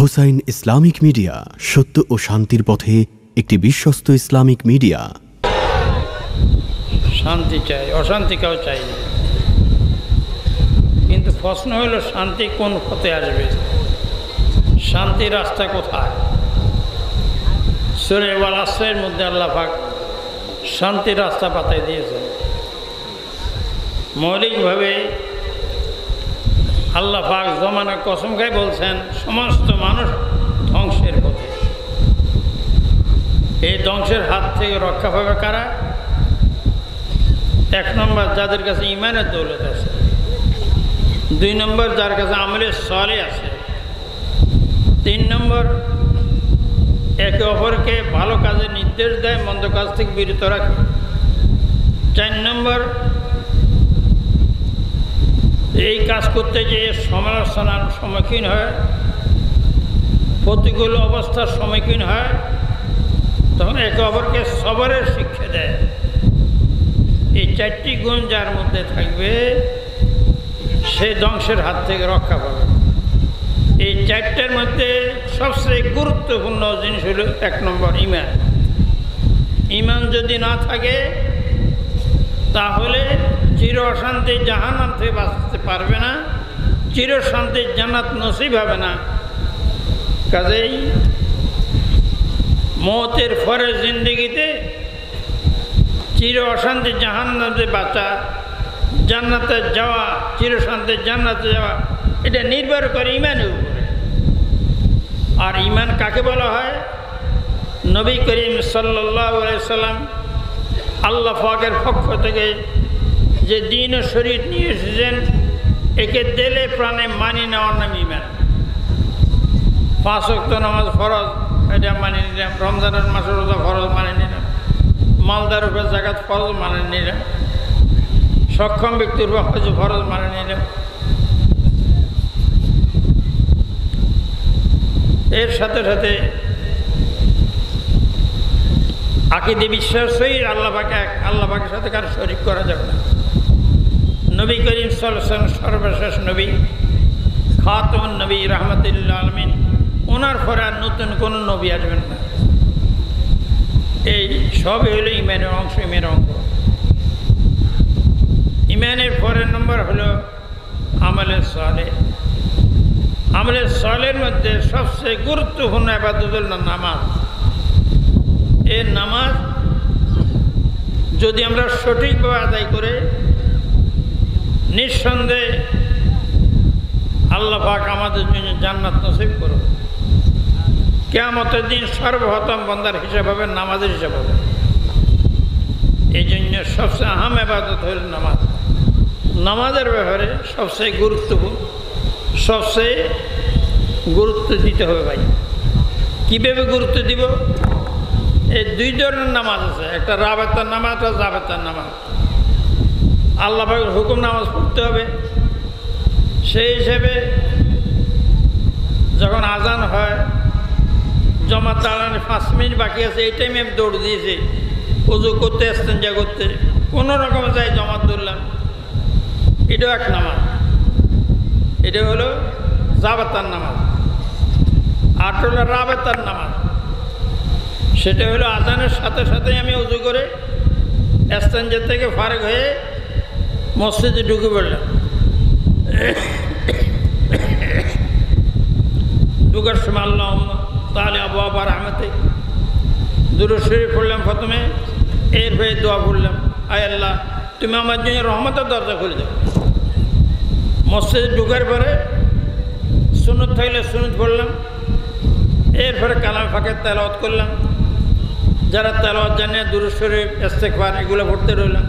Hossain Islamic media, সত্য ও শান্তির পথে একটি বিশ্বস্ত ইসলামিক মিডিয়া। শান্তি চাই, অশান্তি কেউ চাই কিন্তু প্রশ্ন হলো, শান্তি কোন পথে আসবে? শান্তির রাস্তা কোথায়? সুরে ওয়াল আশ্রয়ের মধ্যে আল্লাহ পাক শান্তির রাস্তা পাতায় দিয়েছেন। মৌলিকভাবে আল্লাহ পাক জমানা কসম খাই বলছেন, সমস্ত মানুষ ধ্বংসের পথে। এই ধ্বংসের হাত থেকে রক্ষা পাবে কারা? এক নম্বর যাদের কাছে ইমানের দৌলত আছে। দুই নম্বর যার কাছে আমলের সলে আছে। তিন নম্বর একে অপরকে ভালো কাজের নির্দেশ দেয়, মন্দ কাজ থেকে বিরত রাখে। চার নম্বর এই কাজ করতে গিয়ে সমালোচনার সম্মুখীন হয়, প্রতিকূল অবস্থার সম্মুখীন হয়, তখন একে অপরকে সবরের শিক্ষা দেয়। এই চারটি গুণ যার মধ্যে থাকবে, সে ধ্বংসের হাত থেকে রক্ষা পাবে। এই চারটার মধ্যে সবচেয়ে গুরুত্বপূর্ণ জিনিস হলো এক নম্বর ইমান। ইমান যদি না থাকে, তাহলে চির অশান্তি জাহান্নাম থেকে বাঁচতে পারবে না চির শান্তি জান্নাত নসিব হবে না। কাজেই মতের ফরে জিন্দিগিতে চির অশান্তি জাহান্নাতে বাঁচা, জান্নাতে যাওয়া চির শান্তি জান্নাতে যাওয়া, এটা নির্ভর করে ইমানের উপরে। আর ইমান কাকে বলা হয়? নবী করিম সাল্লাম আল্লাহ ফাকের পক্ষ থেকে যে দিন ও শরীর নিয়ে এসেছেন একে দেলে প্রাণে মানি নেওয়ার নাম ইমান পাঁচ অক্ত নামাজ ফরজ, এটা মানি নিলাম রমজানের মাসের রোজা ফরজ মানে নিলাম মালদার উপর জাগাত ফরজ মানে নিলাম সক্ষম ব্যক্তির উপর হজ ফরজ মানে নিলাম এর সাথে সাথে আকিদে বিশ্বাসই আল্লাহকে এক আল্লাহকে সাথে কারও শরিক করা যাবে না। নবী করিম সাল্লাম সর্বশেষ নবী খাতুন নবী রহমতুল্লাহ আলমিন। ওনার পরে আর নতুন কোনো নবী আসবেন না। এই সবই হলো ইমানের অংশ ইমের অঙ্গ। ইমানের পরের নম্বর হলো আমলের সলে। আমলের সলের মধ্যে সবচেয়ে গুরুত্বপূর্ণ আবাদত হল নামাজ। এ নামাজ যদি আমরা সঠিকভাবে আদায় করে নিঃসন্দেহে আল্লাহ পাক আমাদের জন্য জান্নাত নসিব করব কেয়ামতের দিন সর্বপ্রথম বন্দার হিসাব হবে, নামাজের হিসাব হবে। এই জন্য সবচেয়ে আহাম আবাদত হল নামাজ। নামাজের ব্যাপারে সবচেয়ে গুরুত্বপূর্ণ, সবচেয়ে গুরুত্ব দিতে হবে ভাই। কীভাবে গুরুত্ব দিব? এই দুই ধরনের নামাজ আছে, একটা রাবেতার নামাজ একটা জাবেতার নামাজ। আল্লাহ হুকুম নামাজ পড়তে হবে। সেই হিসেবে যখন আজান হয় জমা দাঁড়ানো পাঁচ মিনিট বাকি আছে, এই টাইমে আমি দৌড় দিয়েছি। উজু করতে আসতেন যা করতে, কোনো রকমে যাই জমা ধরলাম। এটাও এক নামাজ। এটা হলো জাবেতার নামাজ। আর হলো রাবেতার নামাজ। সেটা হলো আজানের সাথে সাথে আমি উজু করে এস্তাঞ্জের থেকে ফারেক হয়ে মসজিদে ঢুকে পড়লাম। ঢুকার সময় আল্লাহ তাহলে আবু আবার আহমেতে দূর শরীর পড়লাম প্রথমে এর হয়ে দোয়া পড়লাম। আয় আল্লাহ, তুমি আমার জন্য রহমতের দরজা খুলে দাও। মসজিদে ঢুকার পরে সুনুত থাকলে সুনুত পড়লাম। এরপরে কালাম ফাঁকে তেলাওয়াত করলাম। যারা তেলাওয়াত জানে, দূর শরীর ইস্তেকবার এগুলো পড়তে রইলাম।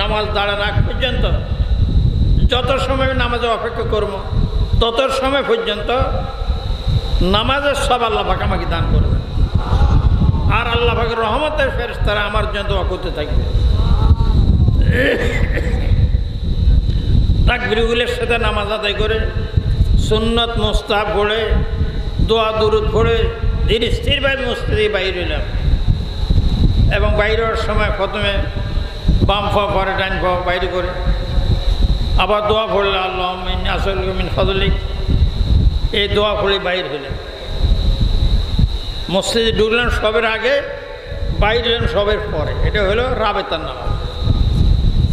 নামাজ দাঁড়ার আগ পর্যন্ত যত সময় নামাজে অপেক্ষা করব, তত সময় পর্যন্ত নামাজের সব আল্লাহ পাক আমাকে দান করবে আর আল্লাহ পাকের রহমতের ফেরেস তারা আমার জন্য দোয়া করতে থাকবে। তাকবিরগুলের সাথে নামাজ আদায় করে, সুন্নত মোস্তাব পড়ে, দোয়া দুরুদ পড়ে ধীর স্থিরভাবে মস্তিদি বাইরে এলাম এবং বাইরের সময় প্রথমে বাম ফা পরে ডাইন ফা বাইরে করে। আবার দোয়া পড়লে আল্লাহ মিন আসল মিন ফজলিক এই দোয়া পড়ে বাইর হলেন। মসজিদে ঢুকলেন সবের আগে, বাইর হলেন সবের পরে। এটা হলো রাবেতার নামাজ।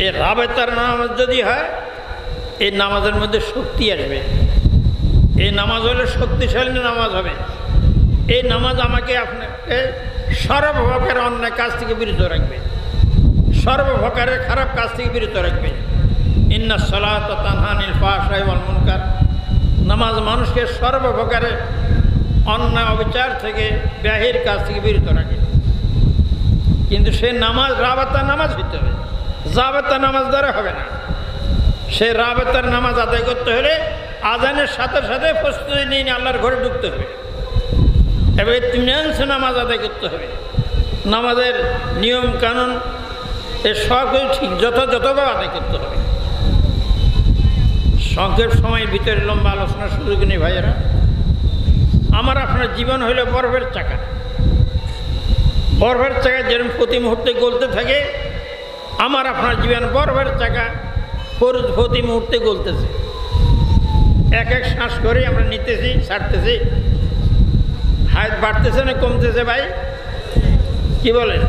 এই রাবেতার নামাজ যদি হয়, এই নামাজের মধ্যে শক্তি আসবে। এই নামাজ হলে শক্তিশালী নামাজ হবে। এই নামাজ আমাকে আপনাকে সর্বপ্রকার অন্যায় কাজ থেকে বিরত রাখবে। সর্বপ্রকারের খারাপ কাজ থেকে বিরত রাখবে ইন্না সালাত তানহানিল ফাশাই ওয়াল মুনকার। নামাজ মানুষকে সর্বপ্রকারের অন্যায়, অবিচার থেকে ব্যাহির কাজ থেকে বিরত রাখে। কিন্তু সে নামাজ, রাবাতা নামাজ হইতে হবে। জাবাতা নামাজ দ্বারা হবে না। সে রাবেতার নামাজ আদায় করতে হলে আজানের সাথে সাথে প্রস্তুতি নিয়ে আল্লাহর ঘরে ঢুকতে হবে। এবার তিনাংশ নামাজ আদায় করতে হবে। নামাজের নিয়ম, কানুন এ সব কিছু ঠিক যথাযথভাবে আদায় করতে হবে। সংক্ষেপ সময়ের ভিতরে লম্বা আলোচনা সুযোগ নেই ভাইয়েরা। আমার আপনার জীবন হইল বরফের চাকা। বরফের চাকা যেরকম প্রতি মুহূর্তে গলতে থাকে, আমার আপনার জীবন বরফের চাকা প্রতি মুহূর্তে গলতেছে। এক এক শ্বাস করে আমরা নিতেছি, ছাড়তেছি। হাত বাড়তেছে না কমতেছে ভাই? কি বলেন?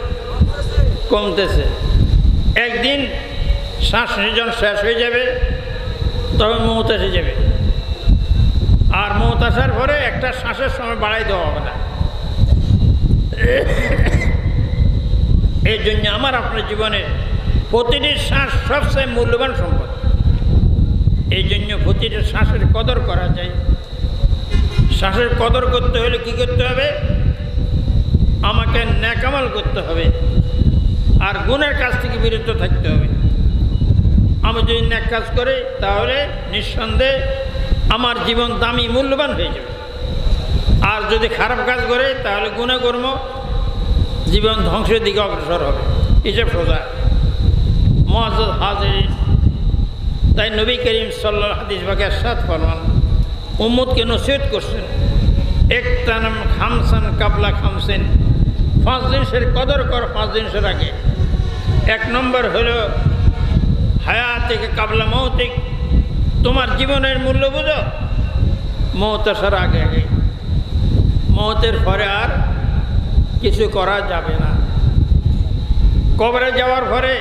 কমতেছে। একদিন শ্বাস নির্জন শেষ হয়ে যাবে তবে মৌত এসে যাবে। আর মৌত আসার পরে একটা শ্বাসের সময় বাড়াই দেওয়া হবে না। এই জন্য আমার আপনার জীবনে প্রতিটি শ্বাস সবচেয়ে মূল্যবান সম্পদ। এই জন্য প্রতিটি শ্বাসের কদর করা যায়। শ্বাসের কদর করতে হলে কি করতে হবে? আমাকে ন্যাকামাল করতে হবে। গুণের কাছ থেকে বিরত থাকতে হবে। আমি যদি ন্যাক কাজ করি, তাহলে নিঃসন্দেহে আমার জীবন দামি, মূল্যবান হয়ে যাবে। আর যদি খারাপ কাজ করে, তাহলে গুণে কর্ম, জীবন ধ্বংসের দিকে অগ্রসর হবে। হিসেব সোজা মহাজ হাজির। তাই নবী করিম সাল্লাহ হাদিস বাগের সাত ফরমান। উম্মদকে নসিহত করছেন। একতানাম খামসান কাবলা খামসেন। পাঁচ জিনিসের কদর কর, পাঁচ জিনিসের আগে। এক নম্বর হলো হায়াতিক কাবলা মৌতিক। তোমার জীবনের মূল্য বুঝো? মৌত আসার আগে আগে। মৌতের পরে আর কিছু করা যাবে না। কবরে যাওয়ার পরে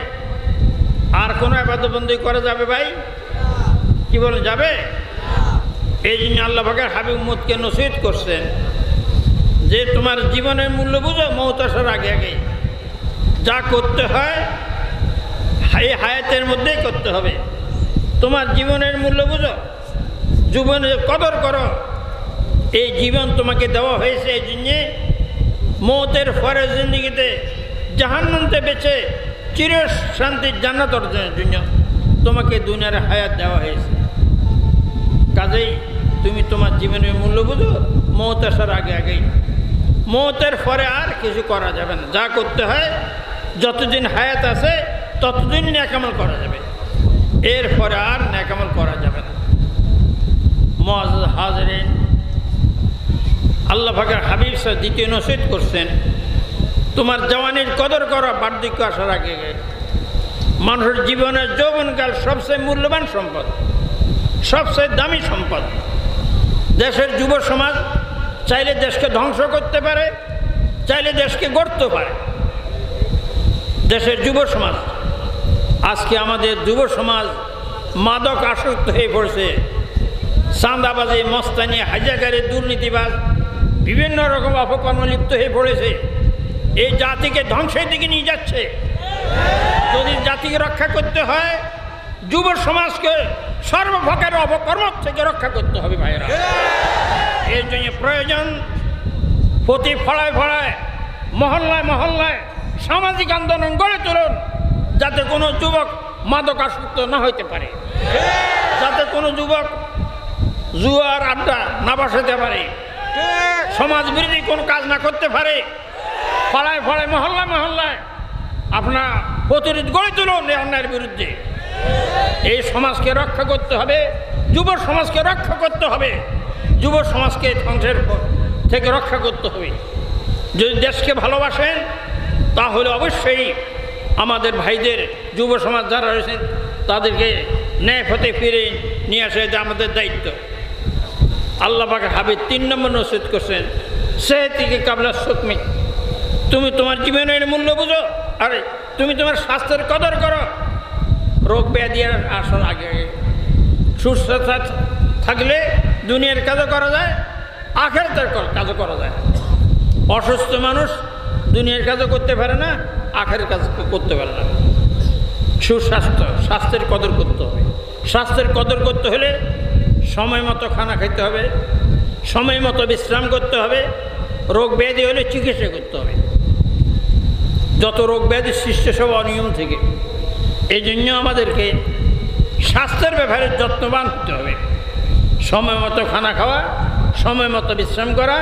আর কোনো আবাদবন্দি করা যাবে ভাই? কি বলে, যাবে? এই জন্য আল্লাহ ভাগের হাবিব মুদকে নসিহত করছেন যে, তোমার জীবনের মূল্য বুঝো, মৌত আসার আগে আগে। যা করতে হয়, এই হায়াতের মধ্যেই করতে হবে। তোমার জীবনের মূল্য বুঝো, জীবনের কদর করো। এই জীবন তোমাকে দেওয়া হয়েছে এই জন্যে মৌতের পরে জিন্দিগিতে জাহান্নতে বেছে চির শান্তির জান্নাত অর্জনের জন্য তোমাকে দুনিয়ার হায়াত দেওয়া হয়েছে। কাজেই তুমি তোমার জীবনের মূল্য বুঝো, মৌত আসার আগে আগেই। মৌতের পরে আর কিছু করা যাবে না। যা করতে হয় যতদিন হায়াত আছে, ততদিন ন্যাকামল করা যাবে। এরপরে আর ন্যাকামল করা যাবে না। মজ হাজরেন আল্লাহ ভাগের হাবিব সাহেব দ্বিতীয় নসিদ করছেন, তোমার জওয়ানির কদর করা, বার্ধক্য আসার আগে। মানুষের জীবনের যৌবনকাল সবচেয়ে মূল্যবান সম্পদ, সবচেয়ে দামি সম্পদ। দেশের যুব সমাজ চাইলে দেশকে ধ্বংস করতে পারে, চাইলে দেশকে গড়তে পারে। দেশের যুব সমাজ, আজকে আমাদের যুব সমাজ মাদক আসক্ত হয়ে পড়ছে। চাঁদাবাজি, মস্তানি, হাজাকারি, দুর্নীতিবাজ, বিভিন্ন রকম অপকর্ম লিপ্ত হয়ে পড়েছে। এই জাতিকে ধ্বংসের দিকে নিয়ে যাচ্ছে। যদি জাতিকে রক্ষা করতে হয়, যুব সমাজকে সর্বপ্রকার অপকর্ম থেকে রক্ষা করতে হবে ভাইরা এর জন্য প্রয়োজন প্রতি ফড়ায় ফড়ায় মহল্লায় মহল্লায় সামাজিক আন্দোলন গড়ে তুলুন, যাতে কোনো যুবক মাদক আসক্ত না হইতে পারে। যাতে কোনো যুবক জুয়ার আড্ডা না বসাতে পারে। সমাজ বিরোধী কোনো কাজ না করতে পারে। ফলায় ফলায়, মহল্লায় মহল্লায় আপনার প্রতিরোধ গড়ে তুলুন এই অন্যায়ের বিরুদ্ধে। এই সমাজকে রক্ষা করতে হবে, যুব সমাজকে রক্ষা করতে হবে, যুব সমাজকে ধ্বংসের থেকে রক্ষা করতে হবে। যদি দেশকে ভালোবাসেন তাহলে অবশ্যই আমাদের ভাইদের যুব সমাজ যারা রয়েছেন তাদেরকে ন্যায় পথে ফিরে নিয়ে আসা এটা আমাদের দায়িত্ব। আল্লাহ পাকে হাবিব তিন নম্বর নসিদ করছেন, সে থেকে কাবলা সুকমি তুমি তোমার জীবনের মূল্য বুঝো, আরে তুমি তোমার স্বাস্থ্যের কদর করো। রোগ ব্যাধি আসার আগে আগে। সুস্থ থাকলে দুনিয়ার কাজও করা যায় আখের তার কাজও করা যায়। অসুস্থ মানুষ দুনিয়ার কাজও করতে পারে না আখের কাজ করতে পারে না। সুস্বাস্থ্য, স্বাস্থ্যের কদর করতে হবে। স্বাস্থ্যের কদর করতে হলে সময় মতো খানা খেতে হবে, সময় মতো বিশ্রাম করতে হবে, রোগ ব্যাধি হলে চিকিৎসা করতে হবে। যত রোগ ব্যাধি সৃষ্টি সব অনিয়ম থেকে। এই জন্য আমাদেরকে স্বাস্থ্যের ব্যাপারে যত্নবান হতে হবে। সময় মতো খানা খাওয়া, সময় মতো বিশ্রাম করা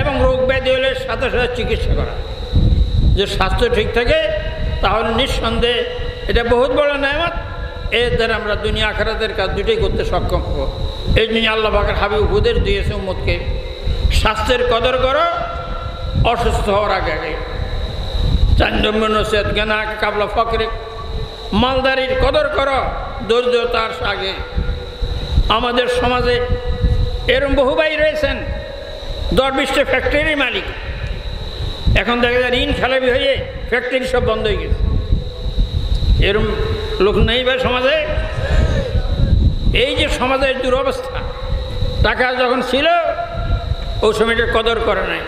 এবং রোগ ব্যাধি হলে সাথে সাথে চিকিৎসা করা। যে স্বাস্থ্য ঠিক থাকে, তাহলে নিঃসন্দেহে এটা বহুত বড় নায়ামত। এর দ্বারা আমরা দুনিয়া আখরাতের কাজ দুটোই করতে সক্ষম হব। এই জন্য আল্লাহ পাকের হাবি উপদেশ দিয়েছে উম্মদকে স্বাস্থ্যের কদর করো, অসুস্থ হওয়ার আগে আগে। চার নম্বর নসিহত, জ্ঞানা কাবলা ফকরে। মালদারির কদর করো দরিদ্রতার আগে। আমাদের সমাজে এরম বহু ভাই রয়েছেন দশ ফ্যাক্টরির মালিক। এখন দেখা যায় ঋণ খেলাবি হয়ে ফ্যাক্টরি সব বন্ধ হয়ে গেছে। এরম লোক নেই ভাই সমাজে। এই যে সমাজের দুরবস্থা, টাকা যখন ছিল, ওই সময়টা কদর করে নাই।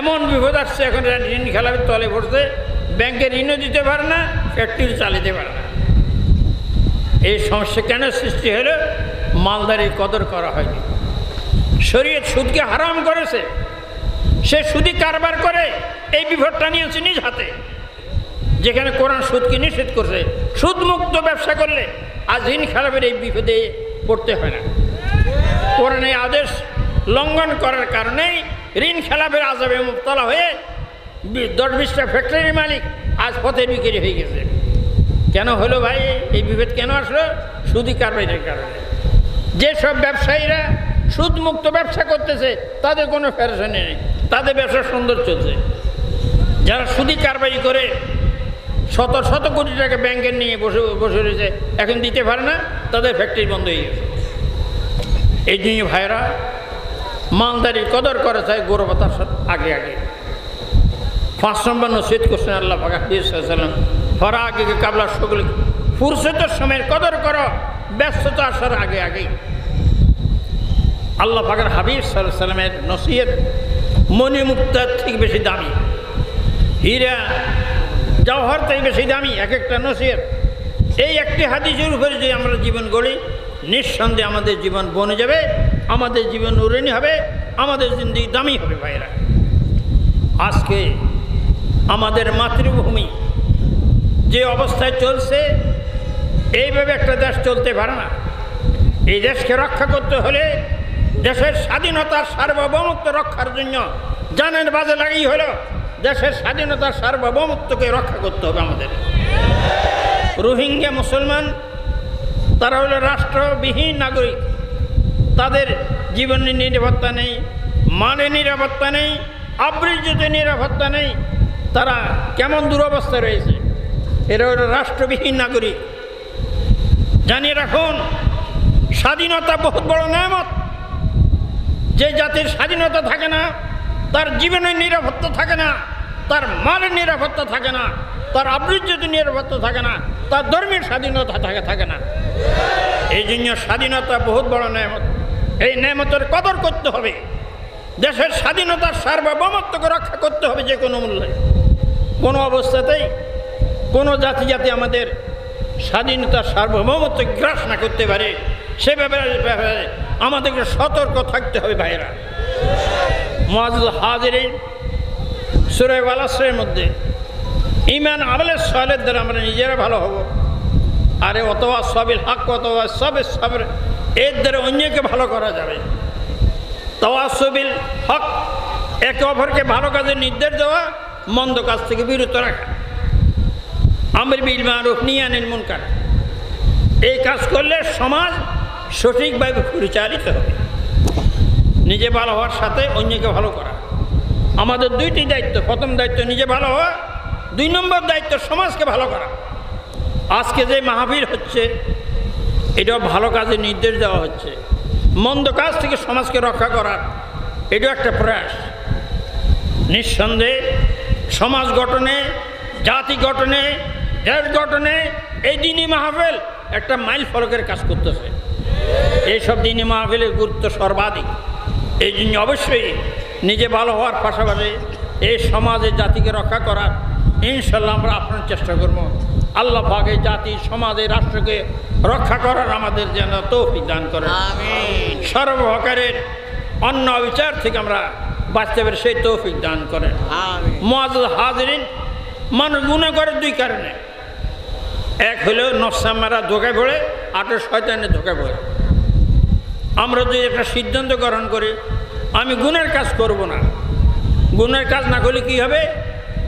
এমন বিপদ আসছে, এখন ঋণ খেলাবি তলে পড়ছে। ব্যাংকে ঋণও দিতে পারে না ফ্যাক্টরি চালাতে পারে না। এই সমস্যা কেন সৃষ্টি হলো? মালদারির কদর করা হয়নি। শরীয়ত সুদকে হারাম করেছে। সে সুদি কারবার করে, এই বিপদটা নিয়েছে নিজ হাতে। যেখানে কোরআন সুদকে নিষেধ করছে, সুদমুক্ত ব্যবসা করলে আজ ঋণ খেলাপের এই বিপদে পড়তে হয় না। কোরআন এই আদেশ লঙ্ঘন করার কারণেই ঋণ খেলাপের আজাবে মুক্তলা হয়ে দশ বিশটা ফ্যাক্টরির মালিক আজ পথে বিক্রি হয়ে গেছে। কেন হলো ভাই? এই বিভেদ কেন আসলো? সুদি কারবারের কারণে। যেসব ব্যবসায়ীরা সুদমুক্ত ব্যবসা করতেছে, তাদের কোনো ফেরেশানি নেই। তাদের ব্যবসা সুন্দর চলছে। যারা সুদি কারবারি করে, শত শত কোটি টাকা ব্যাংকের নিয়ে বসে বসে রয়েছে, এখন দিতে পারে না, তাদের ফ্যাক্টরি বন্ধ হয়ে গেছে। এই জন্য ভাইরা, মালদারির কদর করে চায় গৌরবতার আগে আগে। পাঁচ নম্বর নসিদ করছেন আল্লাহ ফাঁকাম ফরা আগে কাবলা সকলে ফুরসতের সময়ের কদর করো ব্যস্ততা আসার আগে আগেই আল্লাহ পাকের হাবিব সাল্লামের নসিহত মণিমুক্তার থেকে বেশি দামি। হীরা জওহর থেকে বেশি দামি এক একটা নসিহত। এই একটি হাদিসের উপরে যদি আমরা জীবন গড়ি, নিঃসন্দেহে আমাদের জীবন বনে যাবে, আমাদের জীবন উড়েনি হবে, আমাদের জিন্দিগি দামি হবে ভাইরা আজকে আমাদের মাতৃভূমি যে অবস্থায় চলছে, এইভাবে একটা দেশ চলতে পারে না। এই দেশকে রক্ষা করতে হলে দেশের স্বাধীনতার সার্বভৌমত্ব রক্ষার জন্য জানেন বাজে লাগেই হলো? দেশের স্বাধীনতার সার্বভৌমত্বকে রক্ষা করতে হবে আমাদের। রোহিঙ্গা মুসলমান, তারা হলো রাষ্ট্রবিহীন নাগরিক। তাদের জীবনের নিরাপত্তা নেই মানে নিরাপত্তা নেই, আবৃত্তিতে নিরাপত্তা নেই। তারা কেমন দুরবস্থায় রয়েছে? এরা হলো রাষ্ট্রবিহীন নাগরিক। জানিয়ে রাখুন, স্বাধীনতা বহুত বড় নেয়ামত। যে জাতির স্বাধীনতা থাকে না, তার জীবনের নিরাপত্তা থাকে না, তার মালের নিরাপত্তা থাকে না, তার আবৃত্তিতে নিরাপত্তা থাকে না, তার ধর্মের স্বাধীনতা থাকে থাকে না। এই জন্য স্বাধীনতা বহুত বড় নেয়ামত। এই নেয়ামতের কদর করতে হবে। দেশের স্বাধীনতার সার্বভৌমত্বকে রক্ষা করতে হবে যে কোনো মূল্যে। কোনো অবস্থাতেই কোনো জাতি জাতি আমাদের স্বাধীনতার সার্বভৌমত্ব গ্রাস না করতে পারে, সে ব্যাপারে আমাদেরকে সতর্ক থাকতে হবে ভাইয়েরা। মহাজুল হাজির সুরে বালাসের মধ্যে। ইমান আমলের সহলের দ্বারা আমরা নিজেরা ভালো হব। আরে অথবা সবের হাক অথবা সবের সবের, এর দ্বারা অন্যকে ভালো করা যাবে। তওয়াসবিল হক, একে অপরকে ভালো কাজের নির্দেশ দেওয়া, মন্দ কাজ থেকে বিরত রাখা। আমর বিল মারুফ নিয়ানিল মুনকার। এই কাজ করলে সমাজ সঠিকভাবে পরিচালিত হবে। নিজে ভালো হওয়ার সাথে অন্যকে ভালো করা। আমাদের দুইটি দায়িত্ব। প্রথম দায়িত্ব নিজে ভালো হওয়া, দুই নম্বর দায়িত্ব সমাজকে ভালো করা। আজকে যে মাহফিল হচ্ছে, এটাও ভালো কাজে নির্দেশ দেওয়া হচ্ছে। মন্দ কাজ থেকে সমাজকে রক্ষা করার এটাও একটা প্রয়াস। নিঃসন্দেহে সমাজ গঠনে, জাতি গঠনে, দেশ গঠনে এই দিনই মাহফিল একটা মাইল ফলকের কাজ করতেছে। এইসব দিনই মাহফিলের গুরুত্ব সর্বাধিক। এই জন্য অবশ্যই নিজে ভালো হওয়ার পাশাপাশি এই সমাজে জাতিকে রক্ষা করার ইনশাল্লাহ আমরা আপনার চেষ্টা করব। আল্লাহ এই জাতি সমাজে রাষ্ট্রকে রক্ষা করার আমাদের যেন তৌফিক দান করে আমিন। সর্বপ্রকারের অন্য বিচার থেকে আমরা বাঁচতে পারি সেই তৌফিক দান করেন। মহাজ হাজরিন মানুষ গুণা করে দুই কারণে। এক হলো নফসামারা ধোকা পড়ে আটো শয়তানে ধোকা পড়ে। আমরা যদি একটা সিদ্ধান্ত গ্রহণ করি, আমি গুণের কাজ করব না। গুণের কাজ না করলে কি হবে?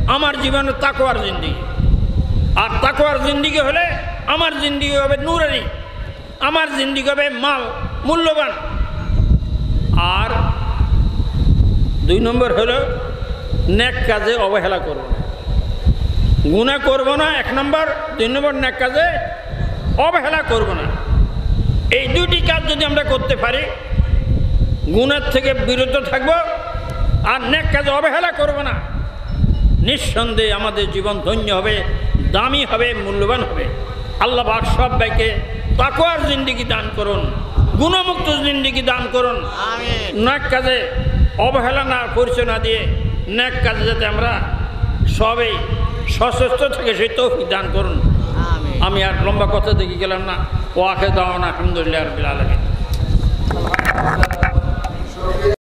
আমার জীবনে তাকোয়ার জিন্দিগি আর তাকোয়ার জিন্দিগি হলে আমার জিন্দিগি হবে নুরানি। আমার জিন্দিগি হবে মাল, মূল্যবান। আর দুই নম্বর হলো ন্যাক কাজে অবহেলা করব না। গুণা করব না, এক নম্বর। দুই নম্বর ন্যাক কাজে অবহেলা করব না। এই দুটি কাজ যদি আমরা করতে পারি গুণের থেকে বিরত থাকব আর নেক কাজে অবহেলা করব না। নিঃসন্দেহে আমাদের জীবন ধন্য হবে দামি হবে মূল্যবান হবে। আল্লাহ বাক সব ভাইকে তাকোয়ার জিন্দিগি দান করুন গুণমুক্ত জিন্দিগি দান করুন। নেক কাজে অবহেলা না পরিচয় না দিয়ে নেক কাজে যাতে আমরা সবেই সশস্ত্র থেকে সেই তৌফিক দান করুন। আমি আর লম্বা কথা দেখে গেলাম না। واخر دعوانا الحمد لله رب العالمين.